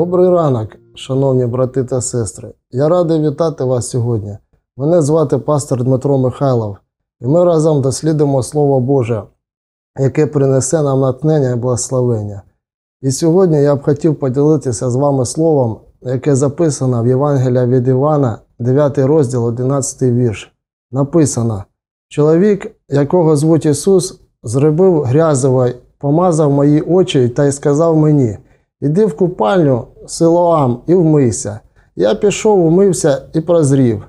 Добрий ранок, шановні брати та сестри. Я радий вітати вас сьогодні. Мене звати пастор Дмитро Михайлов, і ми разом дослідимо Слово Боже, яке принесе нам натхнення і благословення. І сьогодні я б хотів поділитися з вами словом, яке записано в Євангелія від Івана, 9 розділ, 11 вірш. Написано: Чоловік, якого звуть Ісус, зробив грязево, помазав мої очі та й сказав мені: Іди в купальню Силоам і вмийся. Я пішов, умився і прозрів.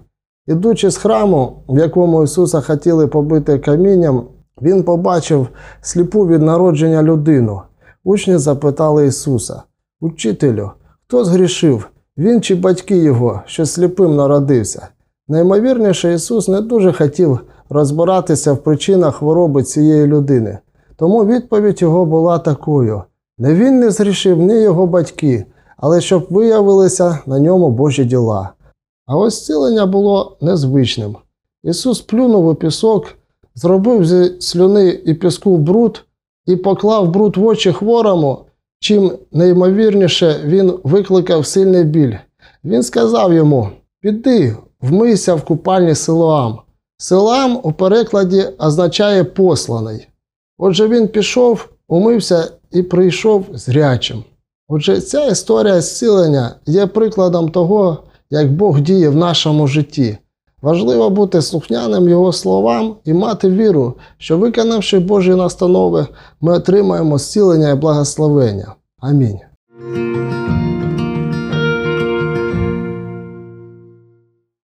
Ідучи з храму, в якому Ісуса хотіли побити камінням, він побачив сліпу від народження людину. Учні запитали Ісуса: Учителю, хто згрішив? Він чи батьки його, що сліпим народився? Наймовірніше, Ісус не дуже хотів розбиратися в причинах хвороби цієї людини. Тому відповідь його була такою: не він не згрішив, ні його батьки, але щоб виявилися на ньому Божі діла. А ось зцілення було незвичним. Ісус плюнув у пісок, зробив зі слюни і піску бруд і поклав бруд в очі хворому, чим неймовірніше він викликав сильний біль. Він сказав йому: Піди, вмийся в купальні Силоам. Силоам у перекладі означає посланий. Отже, він пішов, умився і прийшов зрячим. Отже, ця історія зцілення є прикладом того, як Бог діє в нашому житті. Важливо бути слухняним Його словам і мати віру, що, виконавши Божі настанови, ми отримаємо зцілення і благословення. Амінь.